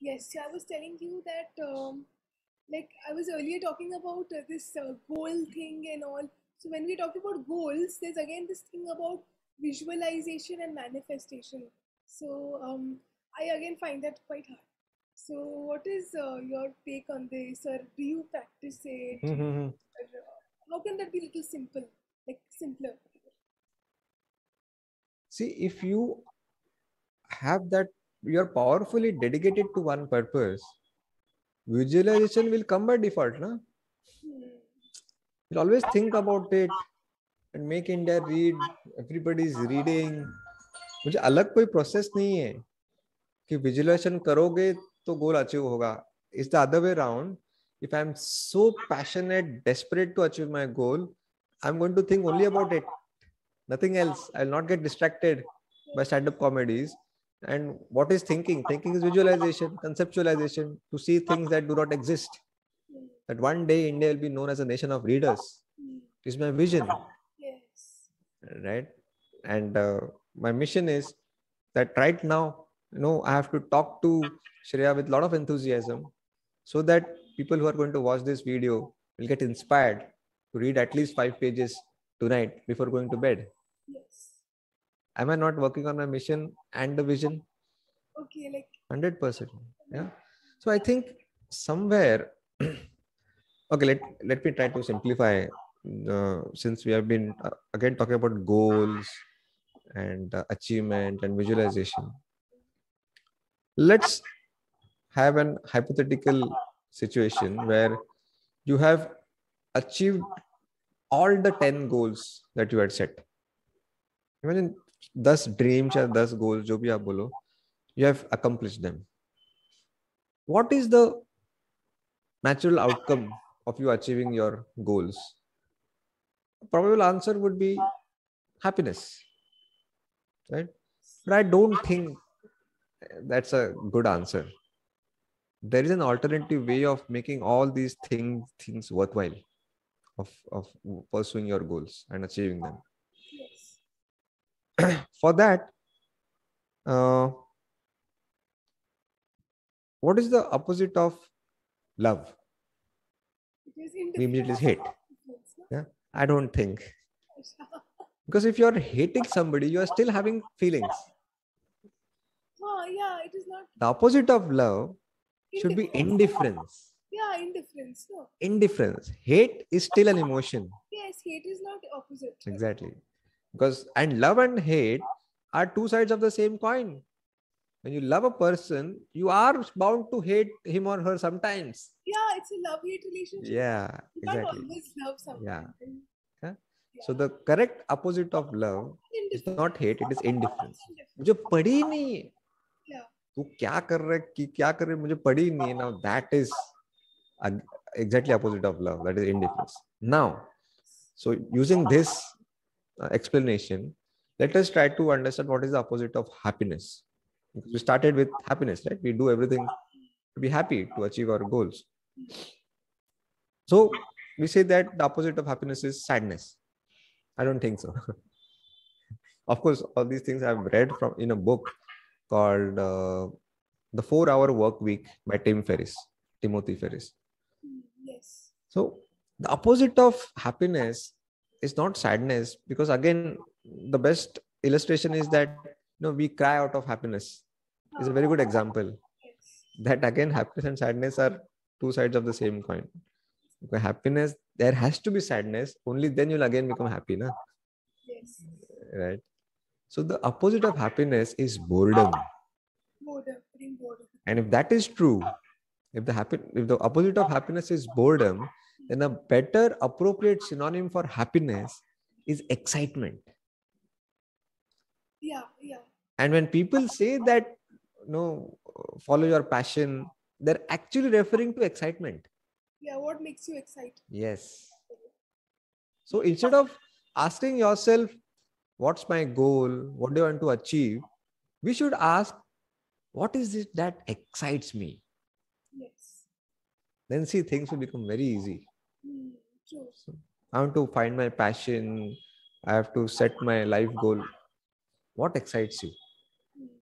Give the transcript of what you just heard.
Yes, I was telling you that, um, like I was earlier talking about uh, this uh, goal thing and all. So when we talk about goals, there's again this thing about visualization and manifestation. So um, I again find that quite hard. So what is uh, your take on this, or do you practice it? Mhm. Or, uh, how can that be a little simple, like simpler? See, if you have that, you are powerfully dedicated to one purpose, visualization will come by default, na? You'll always think about it and make India read. Everybody is reading. मुझे अलग कोई process नहीं है कि visualisation करोगे तो goal achieve होगा is the other way round if I am so passionate desperate to achieve my goal I am going to think only about it nothing else I not get distracted by stand-up comedies and what is thinking? Thinking is visualization conceptualization to see things that do not exist. That one day india will be known as a nation of readers. Is my vision. Yes. right? And uh, my mission is that right now you know i have to talk to shreya with a lot of enthusiasm so that people who are going to watch this video will get inspired to read at least five pages tonight before going to bed. Am i not working on my mission and the vision? Okay, like 100% yeah. So i think somewhere okay let, let me try to simplify uh, since we have been uh, again talking about goals and uh, achievement and visualization. Let's have an hypothetical situation where you have achieved all the 10 goals that you had set. Imagine 10 dreams or 10 goals bhi aap bolo you have accomplished them. What is the natural outcome of you achieving your goals? Probable answer would be happiness right? But i don't think that's a good answer. There is an alternative way of making all these things things worthwhile of, of pursuing your goals and achieving them. for that uh, what is the opposite of love? It is we immediately hate. Yeah i don't think. Because if you're hating somebody you are still having feelings. Oh, yeah, it is not. The opposite of love should be indifference. indifference. Yeah, indifference. No. indifference. Hate is still an emotion. Yes, hate is not the opposite. exactly because and love and hate are two sides of the same coin when you love a person you are bound to hate him or her sometimes Yeah, it's a love hate relationship. yeah You can't exactly always love someone. Yeah. And- Yeah. yeah. so the correct opposite of love is Indifference. not hate it is indifference Indifference. मुझे पड़ी ही नहीं है Yeah. तू क्या कर रहा है कि क्या कर रहे है, मुझे पड़ी ही नहीं है now that is ag- exactly opposite of love that is indifference now so using this uh, explanation let us try to understand what is the opposite of happiness. Because we started with happiness right? We do everything to be happy to achieve our goals. So we say that the opposite of happiness is sadness. I don't think so. Of course all these things i've read from in a book called uh, the four hour work week by tim ferriss timothy ferriss. Yes. so the opposite of happiness is not sadness because again the best illustration is that you know we cry out of happiness is a very good example that again happiness and sadness are two sides of the same coin because happiness there has to be sadness only then you'll again become happy na? Yes. right so the opposite of happiness is boredom Boredom. Boredom. and if that is true if the happy if the opposite of happiness is boredom then a better appropriate synonym for happiness is excitement Yeah, yeah. and when people say that you know follow your passion they're actually referring to excitement Yeah, what makes you excited? yes so instead of asking yourself what's my goal what do i want to achieve we should ask what is it that excites me Yes. then see things will become very easy. So I want to find my passion. I have to set my life goal. What excites you?